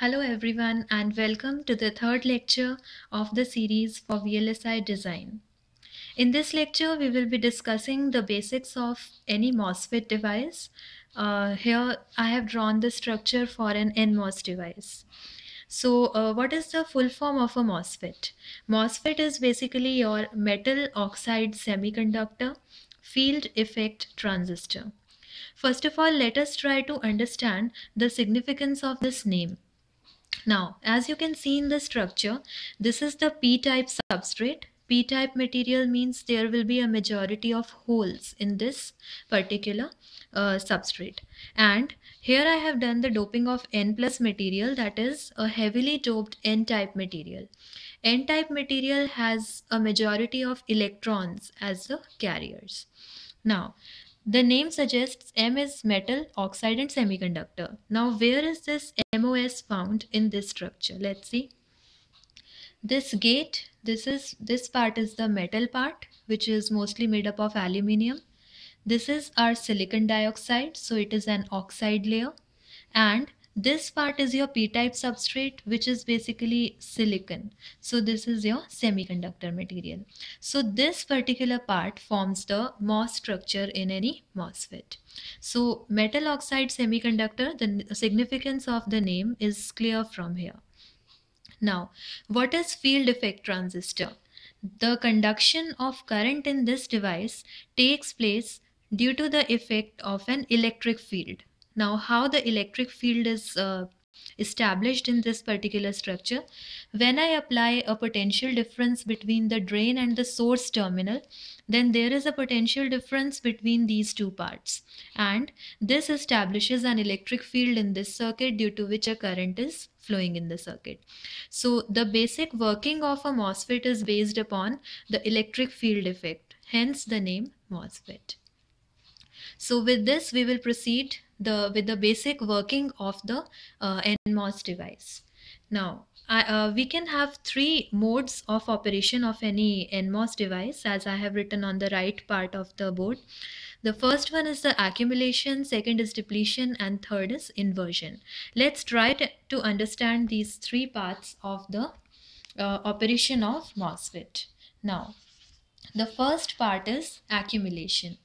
Hello everyone and welcome to the third lecture of the series for VLSI design. In this lecture, we will be discussing the basics of any MOSFET device. Uh, here I have drawn the structure for an NMOS device. So uh, what is the full form of a MOSFET? MOSFET is basically your metal oxide semiconductor field effect transistor. First of all, let us try to understand the significance of this name. Now, as you can see in the structure, this is the p-type substrate. P-type material means there will be a majority of holes in this particular uh, substrate. And here I have done the doping of N plus material that is a heavily doped N-type material. N-type material has a majority of electrons as the carriers. Now, the name suggests M is metal, oxide and semiconductor. Now where is this MOS found in this structure? Let's see. This gate, this is this part is the metal part which is mostly made up of aluminium. This is our silicon dioxide so it is an oxide layer and this part is your p-type substrate which is basically silicon. So this is your semiconductor material. So this particular part forms the MOS structure in any MOSFET so metal oxide semiconductor the significance of the name is clear from here. Now what is field effect transistor? The conduction of current in this device takes place due to the effect of an electric field now, how the electric field is uh, established in this particular structure, when I apply a potential difference between the drain and the source terminal, then there is a potential difference between these two parts. And this establishes an electric field in this circuit due to which a current is flowing in the circuit. So the basic working of a MOSFET is based upon the electric field effect, hence the name MOSFET. So with this, we will proceed the with the basic working of the uh, NMOS device. Now, I, uh, we can have three modes of operation of any NMOS device as I have written on the right part of the board. The first one is the accumulation, second is depletion, and third is inversion. Let's try to, understand these three parts of the uh, operation of MOSFET. Now, the first part is accumulation.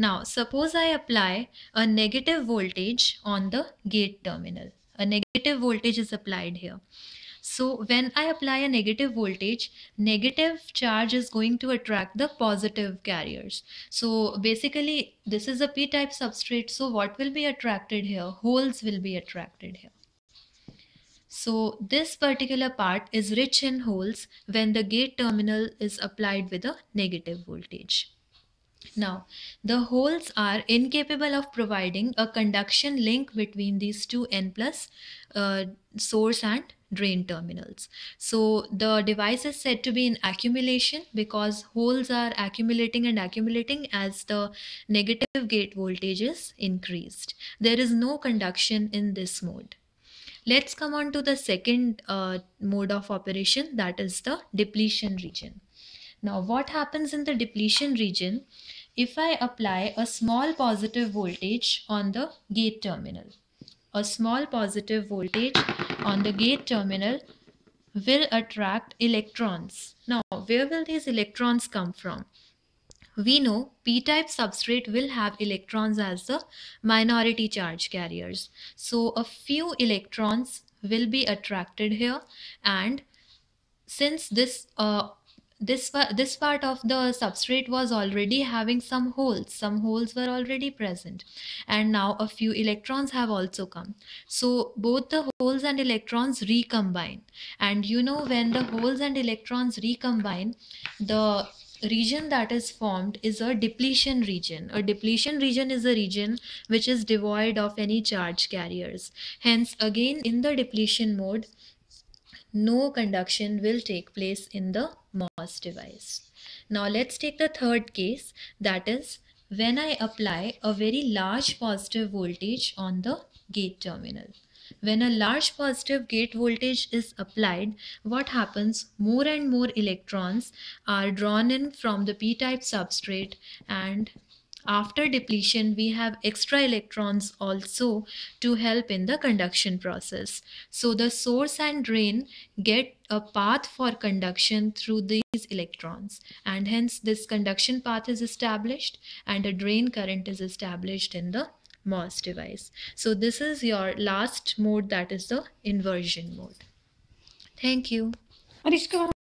Now, suppose I apply a negative voltage on the gate terminal. A negative voltage is applied here. So when I apply a negative voltage, negative charge is going to attract the positive carriers. So basically this is a p-type substrate. So what will be attracted here? Holes will be attracted here. So this particular part is rich in holes when the gate terminal is applied with a negative voltage. Now, the holes are incapable of providing a conduction link between these two N plus uh, source and drain terminals. So the device is said to be in accumulation because holes are accumulating and accumulating as the negative gate voltage is increased. There is no conduction in this mode. Let's come on to the second uh, mode of operation that is the depletion region. Now what happens in the depletion region if I apply a small positive voltage on the gate terminal? A small positive voltage on the gate terminal will attract electrons. Now where will these electrons come from? We know p-type substrate will have electrons as the minority charge carriers. So a few electrons will be attracted here and since this uh, this this part of the substrate was already having some holes. Some holes were already present. And now a few electrons have also come. So both the holes and electrons recombine. And you know when the holes and electrons recombine the region that is formed is a depletion region. A depletion region is a region which is devoid of any charge carriers. Hence, again in the depletion mode, no conduction will take place in the Device. Now let's take the third case that is when I apply a very large positive voltage on the gate terminal. When a large positive gate voltage is applied, what happens? More and more electrons are drawn in from the p-type substrate and after depletion, we have extra electrons also to help in the conduction process. So the source and drain get a path for conduction through these electrons and hence this conduction path is established and a drain current is established in the MOS device. So this is your last mode that is the inversion mode. Thank you.